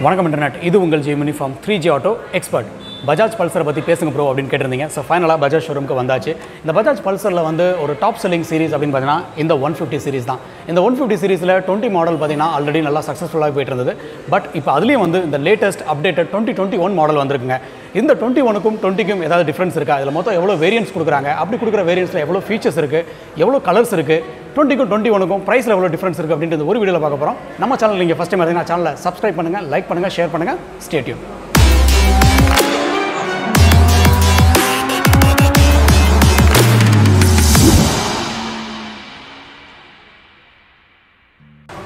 வணக்கம் இன்டர்நெட் இது உங்கள் Jaimini from three J auto expert Bajaj பல்சரை பற்றி பேசுங்க ப்ரோ அப்படின்னு கேட்டிருந்தீங்க. ஸோ ஃபைனலாக பஜாஜ் ஷோரூமுக்கு வந்தாச்சு. இந்த பஜாஜ் பல்சரில் வந்து ஒரு டாப் செல்லிங் சீரிஸ் அப்படின்னு பார்த்தீங்கன்னா இந்த ஒன் ஃபிஃப்டி சீரிஸ் தான். இந்த ஒன் ஃபிஃப்டி சீரிஸில் டுவெண்ட்டி மாடல் பார்த்தீங்கன்னா ஆல்ரெடி நல்லா சக்ஸஸ்ஃபுல்லாக போயிட்டு இருந்தது. பட் இப்போ அதுலேயும் வந்து இந்த latest updated twenty twenty one model வந்திருக்குங்க. இந்த டுவெண்ட்டி ஒனுக்கும் டுவெண்ட்டிக்கும் ஏதாவது டிஃப்ரென்ஸ் இருக்கா? அதில் மொத்தம் எவ்வளோ வேரியன்ஸ் கொடுக்குறாங்க? அப்படி கொடுக்குற வேரியன்ஸில் எவ்வளோ ஃபீச்சர்ஸ் இருக்குது எவ்வளோ கலர்ஸ் இருக்குது டுவெண்ட்டிக்கும் டுவெண்ட்டி ஒனுக்கும் ப்ரைஸில் எவ்வளோ டிஃப்ரென்ஸ் இருக்குது அப்படின்றது ஒரு வீடியோவில் பார்க்க போகிறோம் நம்ம சேனல் நீங்கள் ஃபஸ்ட் டைம் பார்த்தீங்கன்னா சேனலை சப்ஸ்கிரைப் பண்ணுங்கள் லைக் பண்ணுங்கள் ஷேர் பண்ணுங்கள் ஸ்டேட்யூன்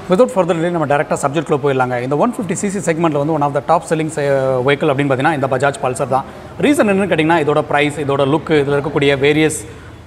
விதவுட் ஃபர்தர் டிலே நம்ம டேரெக்டாக சப்ஜெக்ட்டில் போயிடலாங்க. இந்த ஒன் ஃபிஃப்டி சிசி செக்மெண்ட்டில் வந்து one of the top selling vehicle அப்படின்னு பார்த்தீங்கன்னா இந்த பஜாஜ் பல்சர் தான். ரீசன் என்னன்னு கேட்டிங்கன்னா இதோட ப்ரைஸ் இதோட லுக்கு இதில் இருக்கக்கூடிய வேரியஸ்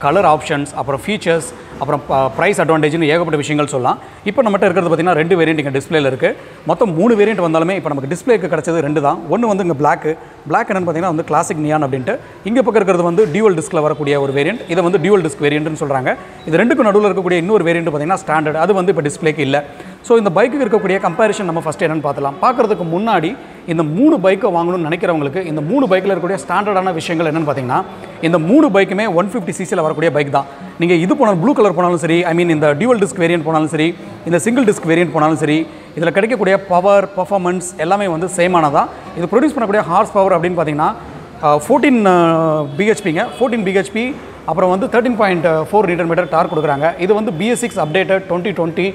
கலர் ஆப்ஷன்ஸ் அப்புறம் ஃபீச்சர்ஸ் அப்புறம் ப்ரைஸ் அட்வான்டேஜ்னு ஏகப்பட்ட விஷயங்கள் சொல்லலாம். இப்போ நம்மகிட்ட இருக்கிறது பார்த்தீங்கன்னா ரெண்டு வேரியண்ட் இங்கே டிஸ்பிளேல இருக்குது மொத்தம் மூணு வேரியண்ட் வந்தாலுமே இப்போ நமக்கு டிஸ்பிளேக்கு கிடச்சது ரெண்டு தான். ஒன்று வந்து இங்கே பிளாக் பிளாக் என்னென்னு பார்த்தீங்கன்னா வந்து கிளாசிக் நியான் அப்படின்ட்டு. இங்கே பக்கம் இருக்கிறது வந்து டியூவல் டிஸ்கில் வரக்கூடிய ஒரு வேரியண்ட் இதை வந்து டியூவல் டிஸ்க் வேரியண்ட்னு சொல்கிறாங்க இது ரெண்டுக்கும் நடுவில் இருக்கக்கூடிய இன்னொரு வேரியண்ட் பார்த்தீங்கன்னா ஸ்டாண்டர்ட் அது வந்து இப்போ டிஸ்பிளேக்கு இல்லை. ஸோ இந்த பைக்கு இருக்கக்கூடிய கம்பேரிஷன் நம்ம ஃபஸ்ட்டு என்னென்னு பார்த்துலாம் பார்க்குறதுக்கு முன்னாடி இந்த மூணு பைக்கை வாங்கணும்னு நினைக்கிறவங்களுக்கு இந்த மூணு பைக்கில் இருக்கக்கூடிய ஸ்டாண்டர்டான விஷயங்கள் என்னென்னு பார்த்தீங்கன்னா இந்த மூணு பைக்குமே ஒன் ஃபிஃப்டி சிசியில் வரக்கூடிய பைக் தான். நீங்கள் இது போனாலும் ப்ளூ கலர் போனாலும் சரி ஐ மீன் இந்த டியூவல் டிஸ்க் வேரியன்ட் போனாலும் சரி இந்த சிங்கிள் டிஸ்க் வேரியன்ட் போனாலும் சரி இதில் கிடைக்கக்கூடிய பவர் பர்ஃபார்மன்ஸ் எல்லாமே வந்து சேமானதான் இது ப்ரொடியூஸ் பண்ணக்கூடிய ஹார்ஸ் பவர் அப்படின்னு பார்த்தீங்கன்னா ஃபோர்டீன் பிஹெச்பிங்க ஃபோர்டீன் பிஹெச்பி அப்புறம் வந்து thirteen point four meter meter torque கொடுக்குறாங்க. இது வந்து BS six updated twenty twenty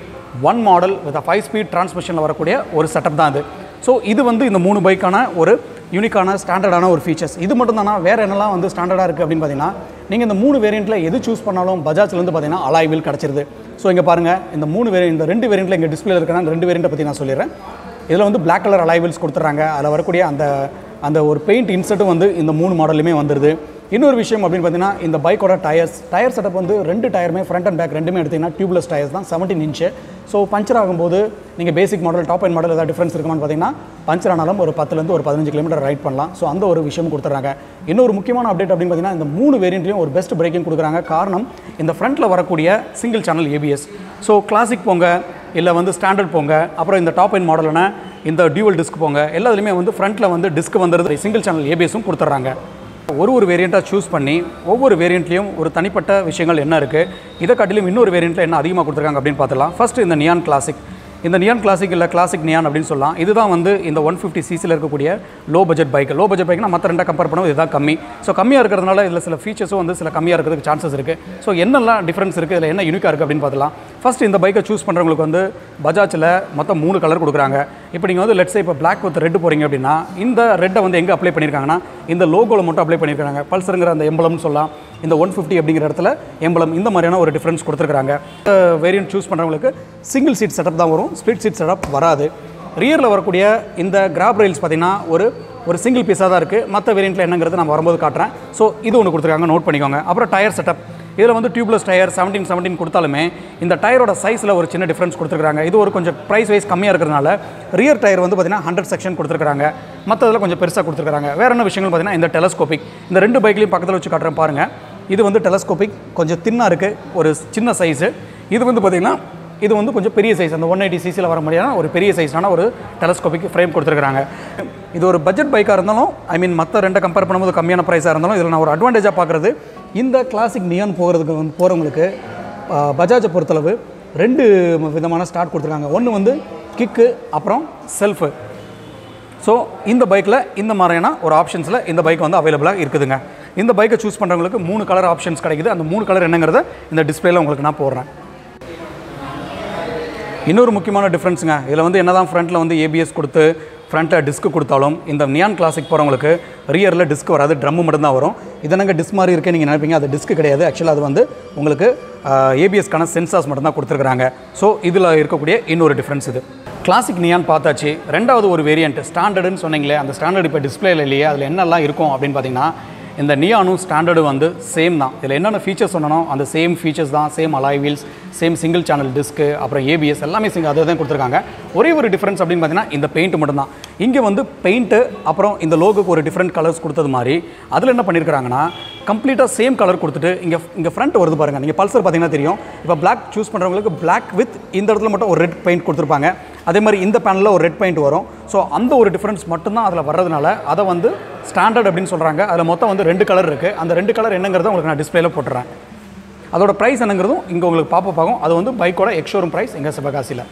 one model with five speed டிரான்ஸ்மிஷனில் வரக்கூடிய ஒரு செட்டப் தான் இது ஸோ இது வந்து இந்த மூணு பைக்கான ஒரு யூனிக்கான ஸ்டாண்டர்டான ஒரு ஃபீச்சர்ஸ் இது மட்டும் தானா வேறு என்னெல்லாம் வந்து ஸ்டாண்டர்டாக இருக்குது அப்படின்னு பார்த்தீங்கன்னா நீங்கள் இந்த மூணு வேரியண்ட்டில் எது சூஸ் பண்ணாலும் பஜாஜ்லேருந்து பார்த்தீங்கன்னா அலாய் வீல் கிடச்சிருது. ஸோ இங்கே பாருங்கள் இந்த மூணு வேரி இந்த ரெண்டு வேரியண்ட்டில் இங்கே டிஸ்பிளே இருக்கிற அந்த ரெண்டு வேரியண்ட்டை பற்றி நான் சொல்லிடுறேன். இதில் வந்து பிளாக் கலர் அலாய் வீல்ஸ் கொடுத்துட்றாங்க. அதில் வரக்கூடிய அந்த அந்த ஒரு பெயிண்ட் இன்செட்டும் வந்து இந்த மூணு மாடலுமே வந்துடுது இன்னொரு விஷயம் அப்படின்னு பார்த்தீங்கன்னா இந்த பைக்கோட டயர்ஸ் டயர் செட்டப் வந்து ரெண்டு டயருமே ஃப்ரண்ட் அண்ட் பேக் ரெண்டுமே எடுத்திங்கன்னா டியூப்லெஸ் டயர்ஸ் தான் செவன்டீன் இன்ச்சு ஸோ பஞ்சர் ஆகும்போது நீங்கள் basic model top and model ஏதாவது டிஃப்ரென்ஸ் இருக்குமான்னு பார்த்தீங்கன்னா பஞ்சர் ஆனாலும் ஒரு பத்துலேருந்து ஒரு பதினஞ்சு கிலோமீட்டர் ரைட் பண்ணலாம். ஸோ அந்த ஒரு விஷயம் கொடுத்துட்றாங்க இன்னொரு முக்கியமான அப்டேட் அப்படின்னு பார்த்தீங்கன்னா இந்த மூணு வேரியண்ட்லையும் ஒரு பெஸ்ட் பிரேக்கிங் கொடுக்குறாங்க. காரணம் இந்த ஃப்ரண்ட்டில் வரக்கூடிய single channel ABS so classic போங்க இல்லை வந்து ஸ்டாண்டர்ட் போங்க அப்புறம் இந்த டாப் அண்ட் மாடலான இந்த டியூவல் டிஸ்க் போங்க எல்லாத்துலேயுமே வந்து ஃப்ரண்ட்டில் வந்து டிஸ்க் வந்துடுது சிங்கிள் சேனல் ஏபிஎஸும் கொடுத்துட்றாங்க ஒரு ஒரு வேரியண்ட்டாக சூஸ் பண்ணி ஒவ்வொரு வேரியண்ட்லேயும் ஒரு தனிப்பட்ட விஷயங்கள் என்ன இருக்குது இதை காட்டிலும் இன்னொரு வேரியண்ட்டில் என்ன அதிகமாக கொடுத்துருக்காங்க அப்படின்னு பார்த்துலாம் ஃபஸ்ட்டு இந்த நியான் கிளாசிக் இந்த நியான் கிளாசிக் இல்லை கிளாசிக் நியான் அப்படின்னு சொல்லலாம். இதுதான் வந்து இந்த ஒன் ஃபிஃப்டி சிசியில் இருக்கக்கூடிய low budget bike low budget பைக்னா மற்ற ரெண்டாக கம்பேர் பண்ணும்போது இதுதான் கம்மி. ஸோ கம்மியாக இருக்கிறதுனால இதில் சில ஃபீச்சர்ஸும் வந்து சில கம்மியாக இருக்கிறதுக்கு சான்சஸ் இருக்குது ஸோ என்னெல்லாம் டிஃப்ரென்ஸ் இருக்குது இதில் என்ன யூனிக்காக இருக்குது அப்படின்னு பார்த்தலாம் ஃபஸ்ட்டு இந்த பைக்கை சூஸ் பண்ணுறவங்களுக்கு வந்து பஜாஜில் மொத்தம் மூணு கலர் கொடுக்குறாங்க. இப்போ நீங்கள் வந்து லெட்ஸே இப்போ பிளாக் வித் ரெட் போகிறீங்க அப்படின்னா இந்த ரெட்டை வந்து எங்கே அப்ளை பண்ணியிருக்காங்கன்னா இந்த லோகோவில் மட்டும் அப்ளை பண்ணியிருக்காங்க பல்சருங்கிற அந்த எம்பளம்னு சொல்லலாம். இந்த ஒன் ஃபிஃப்டி அப்படிங்கிற இடத்துல எம்பளம் இந்த மாதிரியான ஒரு டிஃப்ரென்ஸ் கொடுத்துருக்காங்க வேரியன்ட் சூஸ் பண்ணுறவங்களுக்கு சிங்கிள் சீட் செட்டப் தான் வரும். ஸ்பிளிட் சீட் செட்டப் வராது. ரியரில் வரக்கூடிய இந்த கிராப் ரயில்ஸ் பார்த்திங்கன்னா ஒரு ஒரு சிங்கிள் பீஸாக தான் இருக்குது மற்ற வேரியண்ட்டில் என்னங்கிறது நான் வரும்போது காட்டுறேன். ஸோ இது ஒன்று கொடுத்துருக்காங்க. நோட் பண்ணிக்கோங்க. அப்புறம் டயர் செட்டப் இதில் வந்து டியூப்லெஸ் டயர் செவன்டீன் செவன்டீன் கொடுத்தாலுமே இந்த டயரோட சைஸில் ஒரு சின்ன டிஃப்ரென்ஸ் கொடுத்துருக்காங்க இது ஒரு கொஞ்சம் ப்ரைஸ் வைஸ் கம்மியாக இருக்கிறதுனால ரியர் டயர் வந்து பார்த்திங்கன்னா ஹண்ட்ரட் செக்ஷன் கொடுத்துருக்காங்க மற்றதில் கொஞ்சம் பெருசாக கொடுத்துருக்காங்க வேறு என்ன விஷயங்கள் பார்த்தீங்கன்னா இந்த டெலஸ்கோபிக் இந்த ரெண்டு பைக்லையும் பக்கத்தில் வச்சு காட்டுறேன் பாருங்கள் இது வந்து டெலஸ்கோபிக் கொஞ்சம் தின்னாக இருக்குது ஒரு சின்ன சைஸு இது வந்து பார்த்திங்கன்னா இது வந்து கொஞ்சம் பெரிய சைஸ் அந்த ஒன் எயிட்டி சிசியில் வர முடியாத ஒரு பெரிய சைஸான ஒரு டெலஸ்கோபிக் ஃப்ரேம் கொடுத்துருக்காங்க இது ஒரு பட்ஜெட் பைக்காக இருந்தாலும் ஐ மீன் மற்ற ரெண்டை கம்பேர் பண்ணும்போது கம்மியான ப்ரைஸாக இருந்தாலும் இதில் நான் ஒரு அட்வான்டேஜாக பார்க்குறது இந்த கிளாசிக் நியான் போகிறதுக்கு வந்து போகிறவங்களுக்கு பஜாஜை பொறுத்தளவு ரெண்டு விதமான ஸ்டார்ட் கொடுத்துருக்காங்க. ஒன்று வந்து கிக்கு அப்புறம் செல்ஃபு ஸோ இந்த பைக்கில் இந்த மாதிரியான ஒரு ஆப்ஷன்ஸில் இந்த பைக் வந்து அவைலபிளாக இருக்குதுங்க. இந்த பைக்கை சூஸ் பண்ணுறவங்களுக்கு மூணு கலர் ஆப்ஷன்ஸ் கிடைக்குது. அந்த மூணு கலர் என்னங்கிறத இந்த டிஸ்பிளேல உங்களுக்கு நான் போடுறேன். இன்னொரு முக்கியமான டிஃப்ரென்ஸுங்க இதில் வந்து என்ன தான் ஃப்ரண்ட்டில் வந்து ஏபிஎஸ் கொடுத்து ஃப்ரண்ட்டில் டிஸ்க் கொடுத்தாலும் இந்த நியான் கிளாசிக் போகிறவங்களுக்கு ரியரில் டிஸ்க் வராது ட்ரம்மு மட்டும்தான் வரும். இதனங்க டிஸ்க் மாதிரி இருக்கே நீங்கள் நினைப்பீங்க? அது டிஸ்க் கிடையாது. ஆக்சுவலாக அது வந்து உங்களுக்கு ஏபிஎஸ்க்கான சென்சார்ஸ் மட்டும்தான் கொடுத்துருக்குறாங்க. ஸோ இதில் இருக்கக்கூடிய இன்னொரு டிஃப்ரென்ஸ் இது. கிளாசிக் நியான் பார்த்தாச்சு. ரெண்டாவது ஒரு வேரியண்ட் ஸ்டாண்டர்டுன்னு சொன்னீங்களே அந்த ஸ்டாண்டர்ட் இப்போ டிஸ்பிளேல இல்லையே அதில் என்னெல்லாம் இருக்கும் அப்படின்னு பார்த்தீங்கன்னா இந்த நியானும் ஸ்டாண்டர்டு வந்து சேம் தான். இதில் என்னென்ன ஃபீச்சர்ஸ் சொன்னனோ அந்த சேம் ஃபீச்சர்ஸ் தான் same alloy wheels same single channel disc அப்புறம் ஏபிஎஸ் எல்லாமே சிங் அதை தான் கொடுத்துருக்காங்க. ஒரே ஒரு டிஃப்ரென்ஸ் அப்படின்னு பார்த்தீங்கன்னா இந்த பெயிண்ட் மட்டும்தான். இங்கே வந்து பெயிண்ட்டு அப்புறம் இந்த லோகோக்கு ஒரு டிஃப்ரெண்ட் கலர்ஸ் கொடுத்தது மாதிரி. அதில் என்ன பண்ணியிருக்காங்கன்னா கம்ப்ளீட்டாக சேம் கலர் கொடுத்துட்டு இங்கே இங்கே ஃப்ரண்ட் வருது பாருங்கள் நீங்கள் பல்சர் பார்த்தீங்கன்னா தெரியும். இப்போ பிளாக் சூஸ் பண்ணுறவங்களுக்கு பிளாக் வித் இந்த இடத்துல மட்டும் ஒரு ரெட் பெயிண்ட் கொடுத்துருப்பாங்க. அதே மாதிரி இந்த பேனலில் ஒரு ரெட் பாயிண்ட் வரும். ஸோ அந்த ஒரு டிஃப்ரென்ஸ் மட்டும்தான் அதில் வர்றதுனால அதை வந்து ஸ்டாண்டர்ட் அப்படின்னு சொல்கிறாங்க அதில் மொத்தம் வந்து ரெண்டு கலர் இருக்குது அந்த ரெண்டு கலர் என்னங்கிறத உங்களுக்கு நான் டிஸ்பிளேல போட்டுறேன். அதோட ப்ரைஸ் என்னங்கிறதும் இங்கே உங்களுக்கு பார்ப்ப பார்க்கும் அது வந்து பைக்கோட எக்ஷோரூம் ப்ரைஸ் எங்கள் சிவகாசியில்.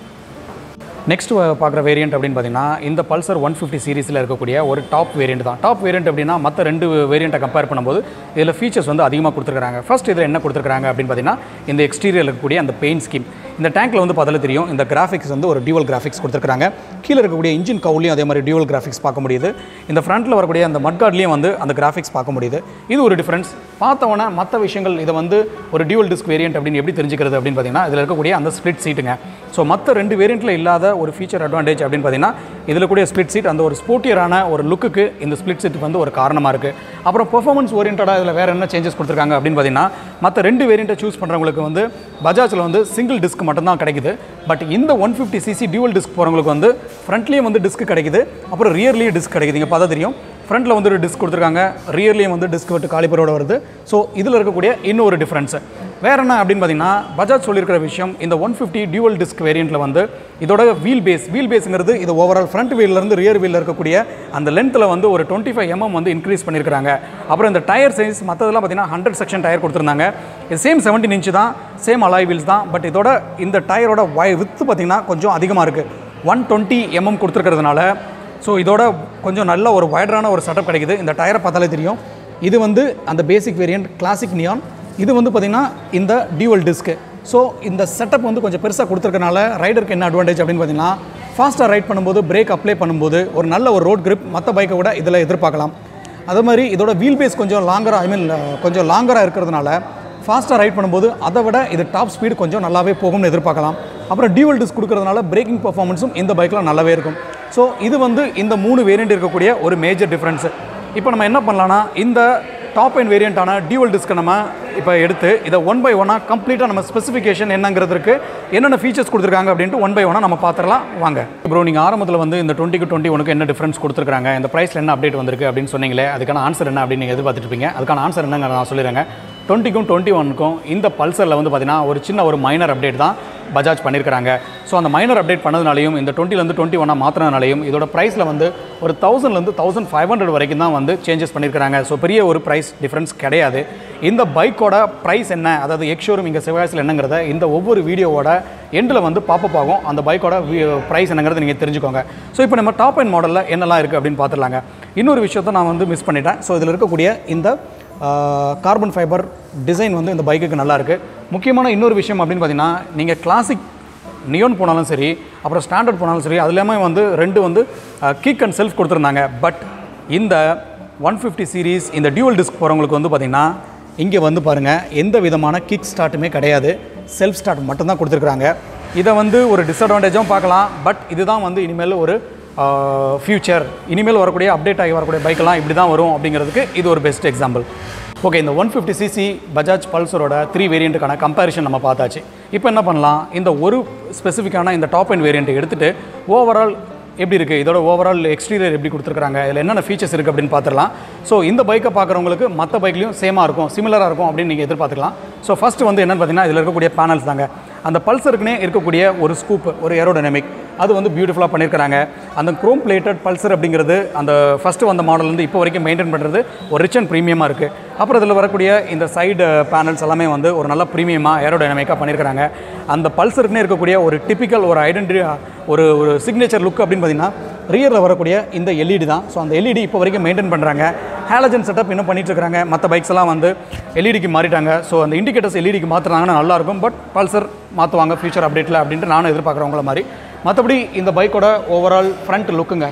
நெக்ஸ்ட் பார்க்குற வேரியண்ட் அப்படின்னு பார்த்தீங்கன்னா இந்த பல்சர் ஒன் ஃபிஃப்டி சீரிஸில் இருக்கக்கூடிய ஒரு டாப் வேரியண்ட் தான். டாப் வேரியண்ட் அப்படின்னா மற்ற ரெண்டு வேரியண்ட்டை கம்பேர் பண்ணும்போது இதில் ஃபீச்சர்ஸ் வந்து அதிகமாக கொடுத்துருக்காங்க ஃபர்ஸ்ட் இதில் என்ன கொடுத்துருக்காங்க அப்படின்னு பார்த்தீங்கன்னா இந்த எக்ஸ்டீரியர் இருக்கக்கூடிய அந்த பெயிண்ட் ஸ்கீம் இந்த டேங்க்கில் வந்து பதில் தெரியும் இந்த கிராஃபிக்ஸ் வந்து ஒரு டியூவல் கிராஃபிக்ஸ் கொடுத்துருக்காங்க கீழே இருக்கக்கூடிய இன்ஜின் கவுலையும் அதே மாதிரி டியூவல் கிராஃபிக்ஸ் பார்க்க முடியுது. இந்த ஃப்ரண்ட்டில் வரக்கூடிய அந்த மட்கார்ட்லேயும் வந்து அந்த கிராஃபிக்ஸ் பார்க்க முடியுது. இது ஒரு டிஃப்ரென்ஸ் பார்த்தவொன்னே மற்ற விஷயங்கள் இதை வந்து ஒரு டியூவல் டிஸ்க் வேரியண்ட் அப்படின்னு எப்படி தெரிஞ்சுக்கிறது அப்படின்னு பார்த்தீங்கன்னா இதில் இருக்கக்கூடிய அந்த ஸ்ப்ளிட் சீட்டுங்க ஸோ மற்ற ரெண்டு வேரியண்ட்டில் இல்லாத ஒரு ஃபீச்சர் அட்வான்டேஜ் அப்படின்னு பார்த்தீங்கன்னா இதில் கூடிய ஸ்ப்ளிட் சீட் அந்த ஒரு ஸ்போர்ட்டியரான ஒரு லுக்குக்கு இந்த ஸ்ப்ளிட் சீட் வந்து ஒரு காரணமாக இருக்குது அப்புறம் பெர்ஃபார்மன்ஸ் ஓரியன்டாக இதில் வேறு என்ன சேஞ்சஸ் கொடுத்துருக்காங்க அப்படின்னு பார்த்தீங்கன்னா மற்ற ரெண்டு வேரியண்ட்டை சூஸ் பண்ணுறவங்களுக்கு வந்து பஜாஜில் வந்து சிங்கிள் டிஸ்க் மட்டும்தான் கிடைக்குது. பட் இந்த one fifty CC dual disc போகிறவங்களுக்கு வந்து ஃப்ரண்ட்லேயும் வந்து டிஸ்க் கிடைக்குது. அப்புறம் ரியர்லேயும் டிஸ்க் கிடைக்குது. இங்கே பார்த்தா தெரியும். ஃப்ரண்ட்டில் வந்து ஒரு டிஸ்க் கொடுத்துருக்காங்க. ரியர்லேயும் வந்து டிஸ்க் விட்டு காலிப்பரோட வருது. ஸோ இதில் இருக்கக்கூடிய இன்னொரு டிஃப்ரென்ஸு வேற என்ன அப்படின்னு பார்த்தீங்கன்னா பஜாஜ் சொல்லியிருக்கிற விஷயம் இந்த ஒன் ஃபிஃப்டி டியூவல் டிஸ்க் வேரியண்ட்டில் வந்து இதோட வீல் பேஸ் வீல் பேஸுங்கிறது இது ஓவரால் ஃப்ரண்ட் வீல்லேருந்து ரியர் வீலில் இருக்கக்கூடிய அந்த லென்த்தில் வந்து ஒரு டுவெண்ட்டி ஃபைவ் எம்எம் வந்து இன்க்ரீஸ் பண்ணியிருக்காங்க அப்புறம் இந்த டயர் சைஸ் மற்றதெல்லாம் பார்த்தீங்கன்னா ஹண்ட்ரட் செக்ஷன் டயர் கொடுத்துருந்தாங்க. இது சேம் செவன்டீன் இன்ச்சு தான் சேம் அலாய் வீல்ஸ் தான் பட் இதோட இந்த டயரோட வை வித்து பார்த்தீங்கன்னா கொஞ்சம் அதிகமாக இருக்குது ஒன் டுவெண்ட்டி எம்எம் கொடுத்துருக்கிறதுனால ஸோ இதோட கொஞ்சம் நல்ல ஒரு வைடரான ஒரு செட்டப் கிடைக்குது. இந்த டயரை பார்த்தாலே தெரியும். இது வந்து அந்த பேசிக் வேரியண்ட் கிளாசிக் நியான் இது வந்து பார்த்திங்கன்னா இந்த டியூவல் டிஸ்க்கு ஸோ இந்த செட்டப் வந்து கொஞ்சம் பெருசாக கொடுத்துருக்கனால ரைடருக்கு என்ன அட்வான்டேஜ் அப்படின்னு பார்த்தீங்கன்னா ஃபாஸ்ட்டாக ரைட் பண்ணும்போது பிரேக் அப்ளை பண்ணும்போது ஒரு நல்ல ஒரு ரோட் கிரிப் மற்ற பைக்கை விட இதில் எதிர்பார்க்கலாம். அதே மாதிரி இதோட வீல் பேஸ் கொஞ்சம் லாங்கராக ஐ மீன் கொஞ்சம் லாங்கராக இருக்கிறதுனால ஃபாஸ்ட்டாக ரைட் பண்ணும்போது அதை விட இது டாப் ஸ்பீடு கொஞ்சம் நல்லாவே போகும்னு எதிர்பார்க்கலாம். அப்புறம் டியூவல் டிஸ்க் கொடுக்கறதுனால பிரேக்கிங் பர்ஃபார்மன்ஸும் இந்த பைக்கில் நல்லாவே இருக்கும். ஸோ இது வந்து இந்த மூணு வேரியண்ட் இருக்கக்கூடிய ஒரு மேஜர் டிஃப்ரென்ஸு இப்போ நம்ம என்ன பண்ணலாம்னா இந்த டாப் அண்ட் வேரியண்ட்டான டியூவல் டிஸ்க்கை நம்ம இப்போ எடுத்து இதை ஒன் பை ஒன்னாக கம்ப்ளீட்டாக நம்ம ஸ்பெசிஃபிகேஷன் என்னங்கிறதுக்கு என்னென்ன ஃபீச்சர்ஸ் கொடுத்துருக்காங்க அப்படின்ட்டு ஒன் பை ஒன்னாக நம்ம பார்த்துடலாம். வாங்க. ப்ரோ நீங்கள் ஆரம்பத்தில் வந்து இந்த டுவெண்ட்டிக்கு டுவெண்ட்டி ஒனுக்கு என்ன டிஃப்ரென்ஸ் கொடுத்துருக்காங்க இந்த ப்ரைஸில் என்ன அப்டேட் வந்திருக்கு அப்படின்னு சொன்னீங்களே அதுக்கான ஆன்சர் என்ன அப்படின்னு நீங்கள் எதிர்பார்த்துட்டு அதுக்கான ஆன்சர் என்னங்க நான் சொல்லிடுறேங்க. டுவெண்ட்டிக்கும் டுவெண்ட்டி ஒனுக்கும் இந்த பல்சரில் வந்து பார்த்தீங்கன்னா ஒரு சின்ன ஒரு மைனர் அப்டேட் தான். பஜாஜ் பண்ணியிருக்காங்க ஸோ அந்த மைனர் அப்டேட் பண்ணதுனாலையும் இந்த டுவெண்ட்டிலேருந்து டுவெண்ட்டி ஒன்னாக மாற்றினாலையும் இதோட ப்ரைஸில் வந்து ஒரு தௌசண்ட்லேருந்து தௌசண்ட் ஃபைவ் ஹண்ட்ரட் வரைக்கும் தான் வந்து சேஞ்சஸ் பண்ணியிருக்கிறாங்க ஸோ பெரிய ஒரு ப்ரைஸ் டிஃப்ரென்ஸ் கிடையாது. இந்த பைக்கோட ப்ரைஸ் என்ன? அதாவது எக்ஷோரும் இங்கே சிவகாசியில் என்னங்கிறத இந்த ஒவ்வொரு வீடியோவோட எண்டில் வந்து பாப்பப் ஆகும். அந்த பைக்கோட ப்ரைஸ் என்னங்கிறத நீங்கள் தெரிஞ்சுக்கோங்க. ஸோ இப்போ நம்ம டாப் அண்ட் மாடலில் என்னெல்லாம் இருக்குது அப்படின்னு பார்த்துடலாங்க. இன்னொரு விஷயத்தை நான் வந்து மிஸ் பண்ணிட்டேன். ஸோ இதில் இருக்கக்கூடிய இந்த கார்பன் ஃபைபர் டிசைன் வந்து இந்த பைக்குக்கு நல்லா இருக்குது முக்கியமான இன்னொரு விஷயம் அப்படின்னு பார்த்தீங்கன்னா நீங்கள் கிளாசிக் நியோன் போனாலும் சரி அப்புறம் ஸ்டாண்டர்ட் போனாலும் சரி அதுலேயுமே வந்து ரெண்டு வந்து கிக் அண்ட் செல்ஃப் கொடுத்துருந்தாங்க. பட் இந்த ஒன் ஃபிஃப்டி சீரீஸ் இந்த டியூவல் டிஸ்க் போகிறவங்களுக்கு வந்து பார்த்திங்கன்னா இங்கே வந்து பாருங்கள் எந்த விதமான கிக் ஸ்டார்ட்டுமே கிடையாது. செல்ஃப் ஸ்டார்ட் மட்டும்தான் கொடுத்துருக்குறாங்க. இதை வந்து ஒரு டிஸ்அட்வான்டேஜும் பார்க்கலாம். பட் இதுதான் வந்து இனிமேல் ஒரு ஃப்யூச்சர் இனிமேல் வரக்கூடிய அப்டேட் ஆகி வரக்கூடிய பைக்கெல்லாம் இப்படி தான் வரும் அப்படிங்கிறதுக்கு இது ஒரு பெஸ்ட் எக்ஸாம்பிள் ஓகே இந்த ஒன் ஃபிஃப்டி சிசி பஜாஜ் பல்சரோட த்ரீ வேரியண்ட்டுக்கான கம்பேரிஷன் நம்ம பார்த்தாச்சு. இப்போ என்ன பண்ணலாம்? இந்த ஒரு ஸ்பெசிஃபிக்கான இந்த டாப் அண்ட் வேரியண்ட்டை எடுத்துகிட்டு ஓவரால் எப்படி இருக்குது இதோட ஓவரால் எக்ஸ்டீரியர் எப்படி கொடுத்துருக்காங்க இதில் என்னென்ன ஃபீச்சர்ஸ் இருக்குது அப்படின்னு பார்த்துடலாம். ஸோ இந்த பைக்கை பார்க்குறவங்களுக்கு மற்ற பைக்லையும் சேமாக இருக்கும் சிமிலராக இருக்கும் அப்படின்னு நீங்கள் எதிர்பார்த்துக்கலாம். ஸோ ஃபஸ்ட்டு வந்து என்னென்னு பார்த்தீங்கன்னா இதில் இருக்கக்கூடிய பேனல்ஸ் தாங்க. அந்த பல்சருக்குனே இருக்கக்கூடிய ஒரு ஸ்கூப் ஒரு ஏரோடைனமிக் அது வந்து பியூட்டிஃபுல்லாக பண்ணியிருக்கிறாங்க. அந்த குரோம் பிளேட்டட் பல்சர் அப்படிங்கிறது அந்த ஃபஸ்ட்டு வந்த மாடல்லேருந்து இப்போ வரைக்கும் மெயின்டைன் பண்ணுறது ஒரு ரிச் அண்ட் ப்ரீமியமாக இருக்குது அப்புறம் இதில் வரக்கூடிய இந்த சைடு பேனல்ஸ் எல்லாமே வந்து ஒரு நல்ல ப்ரீமியமாக ஏரோடைனமிக்காக பண்ணியிருக்கிறாங்க. அந்த பல்சருக்குனே இருக்கக்கூடிய ஒரு டிப்பிக்கல் ஒரு ஐடென்டி ஒரு ஒரு சிக்னேச்சர் லுக் அப்படின்னு பார்த்தீங்கன்னா ரியரில் வரக்கூடிய இந்த எல்இடி தான். ஸோ அந்த எல்இடி இப்போ வரைக்கும் மெயின்டைன் பண்ணுறாங்க ஹேலஜன் செட்டப் இன்னும் பண்ணிட்டு இருக்காங்க. மற்ற பைக்ஸ் எல்லாம் வந்து எல்இடிக்கு மாறிட்டாங்க. ஸோ அந்த இண்டிகேட்டர்ஸ் எல்இடிக்கு மாற்றுறாங்கன்னா நல்லாயிருக்கும் பட் பல்சர் மாற்றுவாங்க ஃபியூச்சர் அப்டேட்டில் அப்படின்ட்டு நானும் எதிர்பார்க்குறவங்கள மாதிரி. மற்றபடி இந்த பைக்கோட ஓவரால் ஃப்ரண்ட் லுக்குங்க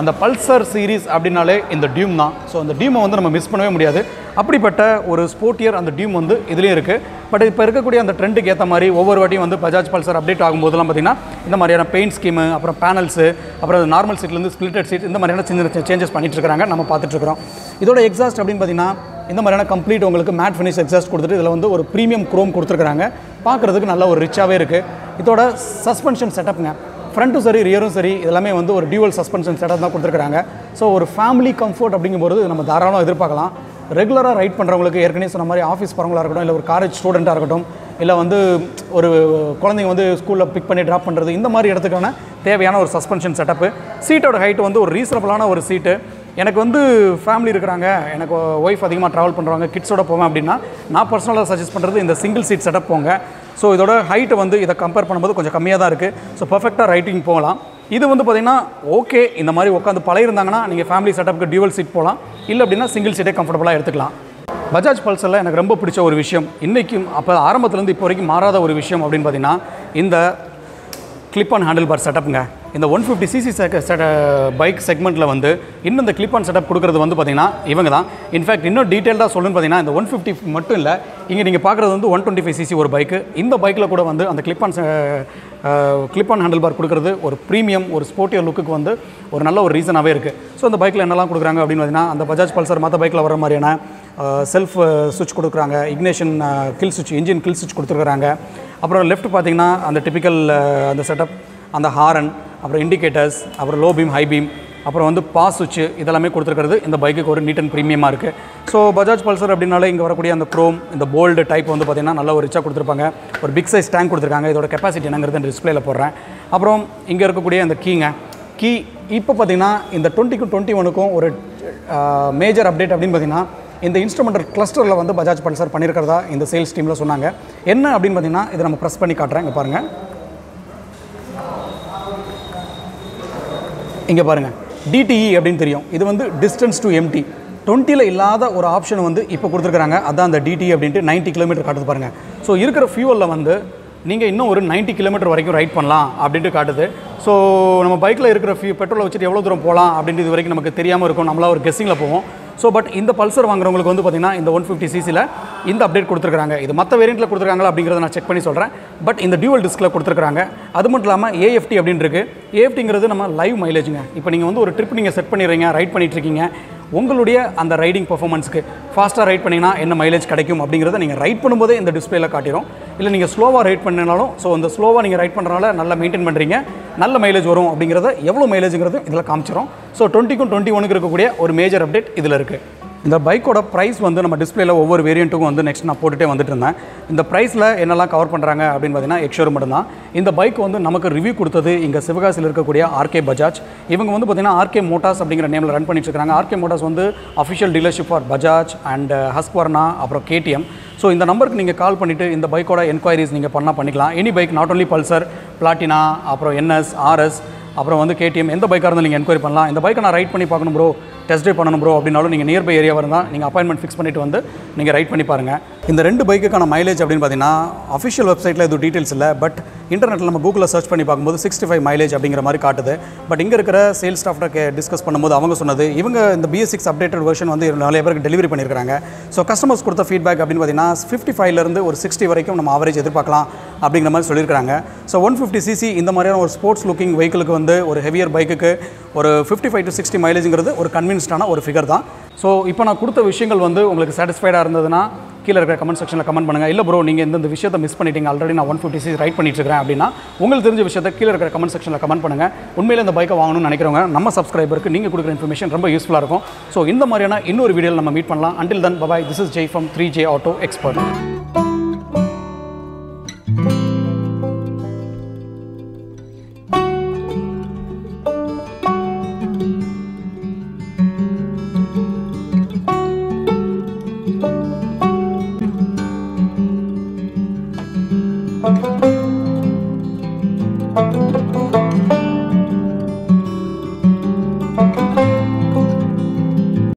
அந்த பல்சர் சீரீஸ் அப்படின்னாலே இந்த டியூம் தான். ஸோ அந்த டியூமை வந்து நம்ம மிஸ் பண்ணவே முடியாது. அப்படிப்பட்ட ஒரு ஸ்போர்ட்டியர் அந்த டியூம் வந்து இதுலேயும் இருக்குது பட் இப்போ இருக்கக்கூடிய அந்த ட்ரெண்டுக்கு ஏற்ற மாதிரி ஒவ்வொரு வாட்டியும் வந்து பஜாஜ் பல்சர் அப்டேட் ஆகும்போதெல்லாம் பார்த்திங்கன்னா இந்த மாதிரியான பெயிண்ட் ஸ்கீமு அப்புறம் பேனல்ஸு அப்புறம் நார்மல் சீட்லேருந்து ஸ்பிளிட்டட் சீட் இந்த மாதிரியான சின்ன சேஞ்சஸ் பண்ணிட்டுருக்காங்க நம்ம பார்த்துட்ருக்குறோம் இதோட எக்ஸாஸ்ட் அப்படின்னு பார்த்தீங்கன்னா இந்த மாதிரியான கம்ப்ளீட் உங்களுக்கு மேட் ஃபினிஷ் எக்ஸாஸ்ட் கொடுத்துட்டு இதில் வந்து ஒரு ப்ரீமியம் குரோம் கொடுத்துருக்காங்க பார்க்குறதுக்கு நல்ல ஒரு ரிச்சாகவே இருக்குது இதோட சஸ்பென்ஷன் செட்டப்ங்க ஃப்ரண்ட்டும் சரி ரியரும் சரி இதெல்லாமே வந்து ஒரு டியூவல் சஸ்பென்ஷன் செட்டப் தான் கொடுத்துருக்காங்க ஸோ ஒரு ஃபேமிலி கம்ஃபர்ட் அப்படிங்கும்போது நம்ம தாராளமாக எதிர்பார்க்கலாம். ரெகுலராக ரைட் பண்ணுறவங்களுக்கு ஏற்கனவே சொன்ன மாதிரி ஆஃபீஸ் போகிறவங்களா இருக்கட்டும் இல்லை ஒரு காலேஜ் ஸ்டூடெண்ட்டாக இருக்கட்டும் இல்லை வந்து ஒரு குழந்தைங்க வந்து ஸ்கூலில் பிக் பண்ணி ட்ராப் பண்ணுறது இந்த மாதிரி இடத்துக்கான தேவையான ஒரு சஸ்பென்ஷன் செட்டப்பு சீட்டோட ஹைட் வந்து ஒரு ரீசனபிளான ஒரு சீட்டு எனக்கு வந்து ஃபேமிலி இருக்கிறாங்க எனக்கு ஒய்ஃப் அதிகமாக ட்ராவல் பண்ணுறாங்க கிட்ஸோட போவேன் அப்படின்னா நான் பர்சனலாக சஜஸ்ட் பண்ணுறது இந்த சிங்கிள் சீட் செட்டப் போங்க. ஸோ இதோட ஹைட்டு வந்து இதை கம்பேர் பண்ணும்போது கொஞ்சம் கம்மியாக தான் இருக்குது ஸோ பர்ஃபெக்டாக ரைட்டிங் போகலாம். இது வந்து பார்த்திங்கன்னா ஓகே இந்த மாதிரி உட்காந்து பழையிருந்தாங்கன்னா நீங்கள் ஃபேமிலி செட்டப்புக்கு டியூவல் சீட் போகலாம். இல்லை அப்படின்னா சிங்கிள் சீட்டே கம்ஃபர்டபுளாக எடுத்துக்கலாம். பஜாஜ் பல்சரில் எனக்கு ரொம்ப பிடிச்ச ஒரு விஷயம் இன்றைக்கும் அப்போ ஆரம்பத்துலேருந்து இப்போ வரைக்கும் மாறாத ஒரு விஷயம் அப்படின்னு பார்த்தீங்கன்னா இந்த கிளிப் ஆன் ஹேண்டில் பார் செட்டப்புங்க இந்த ஒன் ஃபிஃப்டி சிசி பைக் செக்மெண்ட்டில் வந்து இன்னும் இந்த கிளிப் ஆன் செட்டப் கொடுக்குறது வந்து பார்த்தீங்கன்னா இவங்க தான் இன்ஃபேக்ட் இன்னும் டீட்டெயில்டாக சொல்லணும்னு பார்த்தீங்கன்னா இந்த ஒன் ஃபிஃப்டி மட்டும் இல்லை இங்கே நீங்கள் பார்க்குறது வந்து ஒன் டுவெண்ட்டி ஃபைவ் சிசி ஒரு பைக்கு இந்த பைக்கில் கூட வந்து அந்த clip on clip on handle bar கொடுக்குறது ஒரு ப்ரீமியம் ஒரு ஸ்போர்ட்டியோ லுக்குக்கு வந்து ஒரு நல்ல ஒரு ரீசனாகவே இருக்குது ஸோ அந்த பைக்கில் என்னெல்லாம் கொடுக்குறாங்க அப்படின்னு பார்த்தீங்கன்னா அந்த பஜாஜ் பல்சர் மற்ற பைக்கில் வர மாதிரியான செல்ஃப் சுவிட்ச் கொடுக்குறாங்க. இக்னேஷன் கில் சுவிட்ச் இன்ஜின் கில் சுவிட்ச் கொடுத்துருக்குறாங்க. அப்புறம் லெஃப்ட் பார்த்தீங்கன்னா அந்த டிப்பிக்கல் அந்த செட்டப் அந்த ஹாரன் அப்புறம் இண்டிகேட்டர்ஸ் அப்புறம் லோ பீம் ஹை பீம் அப்புறம் வந்து பாஸ் சுவிட்சு இதெல்லாமே கொடுத்துருக்கிறது. இந்த பைக்குக்கு ஒரு நீட் அண்ட் ப்ரீமியமாக இருக்குது ஸோ பஜாஜ் பல்சர் அப்படின்னாலே இங்கே வரக்கூடிய அந்த க்ரோம் இந்த போல்டு டைப் வந்து பார்த்திங்கன்னா நல்ல ஒரு ரிச்சாக கொடுத்துருப்பாங்க. ஒரு பிக் சைஸ் டேங்க் கொடுத்துருக்காங்க. இதோட கெப்பாசிட்டி என்னங்கிறது டிஸ்பிளேல போடுறேன். அப்புறம் இங்கே இருக்கக்கூடிய அந்த கீங்க கீ இப்போ பார்த்தீங்கன்னா இந்த டுவெண்ட்டிக்கும் டுவெண்ட்டி ஒனுக்கும் ஒரு மேஜர் அப்டேட் அப்படின்னு பார்த்தீங்கன்னா இந்த இன்ஸ்ட்ருமெண்டல் கிளஸ்டரில் வந்து பஜாஜ் பல்சர் பண்ணியிருக்கிறதா இந்த சேல்ஸ் டீமில் சொன்னாங்க. என்ன அப்படின்னு பார்த்தீங்கன்னா இதை நம்ம ப்ரெஸ் பண்ணி காட்டுறேன். இங்கே பாருங்கள் இங்கே பாருங்கள் டிடிஇ அப்படின்னு தெரியும். இது வந்து டிஸ்டன்ஸ் டு எம்டி டுவெண்ட்டியில் இல்லாத ஒரு ஆப்ஷன் வந்து இப்போ கொடுத்துருக்குறாங்க. அதான் அந்த டிடி அப்படின்ட்டு 90 கிலோமீட்டர் காட்டுது பாருங்கள் ஸோ இருக்கிற ஃபியூவலில் வந்து நீங்கள் இன்னும் ஒரு 90 கிலோமீட்டர் வரைக்கும் ரைட் பண்ணலாம் அப்படின்ட்டு காட்டுது. ஸோ நம்ம பைக்கில் இருக்கிற ஃபியூ பெட்ரோலை வச்சுட்டு எவ்வளோ தூரம் போகலாம் அப்படின்ட்டு இது வரைக்கும் நமக்கு தெரியாமல் இருக்கும். நம்மளா ஒரு கெஸ்ஸிங்கில் போவோம். ஸோ பட் இந்த பல்சர் வாங்குறவங்களுக்கு வந்து பார்த்திங்கன்னா இந்த ஒன் ஃபிஃப்டி சிசியில் இந்த அப்டேட் கொடுத்துருக்காங்க இது மற்ற வேரியண்ட்டில் கொடுத்துருக்காங்களா அப்படிங்கிறத நான் செக் பண்ணி சொல்கிறேன் பட் இந்த டியூவல் டிஸ்கில் கொடுத்துருக்காங்க அது மட்டும் இல்லாமல் ஏஎஃப்டி அப்படின்னு ஏஎஃப்டிங்கிறது நம்ம லைவ் மைலேஜுங்க இப்போ நீங்கள் வந்து ஒரு ட்ரிப் நீங்கள் செட் பண்ணிடுறீங்க ரைட் பண்ணிட்டு இருக்கீங்க. உங்களுடைய அந்த ரைடிங் பர்ஃபார்மன்ஸ்க்கு ஃபாஸ்ட்டாக ரைட் பண்ணிங்கன்னா என்ன மைலேஜ் கிடைக்கும் அப்படிங்கிறத நீங்கள் ரைட் பண்ணும்போதே இந்த டிஸ்பிளேல காட்டிடும் இல்லை நீங்கள் ஸ்லோவாக ரைட் பண்ணினாலும் ஸோ அந்த ஸ்லோவாக நீங்கள் ரைட் பண்ணுறனால நல்லா மெயின்டைன் பண்ணுறீங்க நல்ல மைலேஜ் வரும் அப்படிங்கிறத எவ்வளோ மைலேஜுங்கிறது இதில் காமிச்சிடும் ஸோ டுவெண்ட்டிக்கும் டுவெண்ட்டி ஒனுக்கு இருக்கக்கூடிய ஒரு மேஜர் அப்டேட் இதில் இருக்குது இந்த பைக்கோட ப்ரைஸ் வந்து நம்ம டிஸ்பிளேல ஒவ்வொரு வேரியண்ட்டுக்கும் வந்து நெக்ஸ்ட் நான் போட்டுகிட்டே வந்துட்டு இருந்தேன். இந்த ப்ரைஸில் என்னெல்லாம் கவர் பண்ணுறாங்க அப்படின்னு பார்த்தீங்கன்னா எக்ஷோர் மட்டும்தான். இந்த பைக் வந்து நமக்கு ரிவ்யூ கொடுத்தது இங்கே சிவகாசியில் இருக்கக்கூடிய ஆர்கே பஜாஜ் இவங்க வந்து பார்த்தீங்கன்னா ஆர்கே மோட்டார்ஸ் அப்படிங்கிற நேமில் ரன் பண்ணிட்டு இருக்காங்க. ஆர்கே மோட்டார்ஸ் வந்து official dealership for Bajaj and Husqvarna அப்புறம் கேடிஎம் ஸோ இந்த நம்பருக்கு நீங்கள் கால் பண்ணிவிட்டு இந்த பைக்கோட என்கொயரிஸ் நீங்கள் பண்ணால் பண்ணிக்கலாம். Any bike not only Pulsar Platina அப்புறம் என்எஸ் ஆர்எஸ் அப்புறம் வந்து கேடிஎம் எந்த பைக்காக இருந்தாலும் நீங்கள் என்கொயரி பண்ணலாம். இந்த பைக்கை நான் ரைட் பண்ணி பார்க்கணும் ப்ரோ டெஸ்ட் ட்ரைவ் பண்ணணும் ப்ரோ அப்படின்னாலும் நீங்கள் நியர்பை ஏரியாவாக இருந்தால் நீங்கள் அப்பாயின்மெண்ட் ஃபிக்ஸ் பண்ணிட்டு வந்து நீங்கள் ரைட் பண்ணி பாருங்கள் இந்த ரெண்டு பைக்குக்கான மைலேஜ் அப்படின்னு பார்த்தீங்கன்னா அஃபிஷியல் வெப்சைட்டில் எதுவும் டீட்டெயில்ஸ் இல்லை. பட் இன்டர்நெட்டில் நம்ம கூகுளில் சர்ச் பண்ணி பார்க்கும்போது சிக்ஸ்டி ஃபைவ் மைலேஜ் அப்படிங்கிற மாதிரி காட்டுது. பட் இங்கே இருக்கிற சேல்ஸ் ஸ்டாஃப்ட்ட டிஸ்கஸ் பண்ணும்போது அவங்க சொன்னது இவங்க இந்த பிஎஸ் சிக்ஸ் அப்டேட்டட் வெர்ஷன் வந்து நிறைய பேருக்கு டெலிவரி பண்ணியிருக்காங்க ஸோ கஸ்டமர்ஸ் கொடுத்த ஃபீட்பேக் அப்படின்னு பார்த்தீங்கன்னா ஃபிஃப்டி ஃபைவ்லேருந்து ஒரு சிக்ஸ்டி வரைக்கும் நம்ம ஆவரேஜ் எதிர்பார்க்கலாம் அப்படிங்கிற மாதிரி சொல்லியிருக்காங்க ஸோ ஒன் ஃபிஃப்டி சிசி இந்த மாதிரியான ஒரு ஸ்போர்ட்ஸ் லுக்கிங் வெஹிக்கிளுக்கு வந்து ஒரு ஹெவியர் பைக்குக்கு ஒரு ஃபிஃப்டி ஃபைவ் டு சிக்ஸ்டி மைலேஜுங்கிறது ஒரு கன்வின்ஸ்டான ஒரு ஃபிகர் தான். ஸோ இப்போ நான் கொடுத்த விஷயங்கள் வந்து உங்களுக்கு சாட்டிஸ்ஃபைடாக இருந்ததுன்னா கீழே இருக்கிற கமெண்ட் செக்ஷனில் கமெண்ட் பண்ணுங்கள் இல்லை ப்ரோ நீங்கள் இந்த விஷயத்தை மிஸ் பண்ணிட்டீங்க. ஆல்ரெடி நான் ஒன் ஃபிஃப்டி சிக்ஸ் ரைட் பண்ணிட்டு இருக்கிறேன் அப்படின்னா உங்களுக்கு தெரிஞ்ச விஷயத்தை கீழே இருக்கிற கமெண்ட் செக்ஷனில் கமெண்ட் பண்ணுங்கள் உண்மையிலே இந்த பைக்கை வாங்கணும்னு நினைக்கிறவங்க நம்ம சப்ஸ்கிரைபருக்கு நீங்கள் கொடுக்குற இன்ஃபர்மேஷன் ரொம்ப யூஸ்ஃபுல்லாக இருக்கும். ஸோ இந்த மாதிரியான இன்னொரு வீடியோவில் நம்ம மீட் பண்ணலாம். Until then bye this is Jai from three J auto expert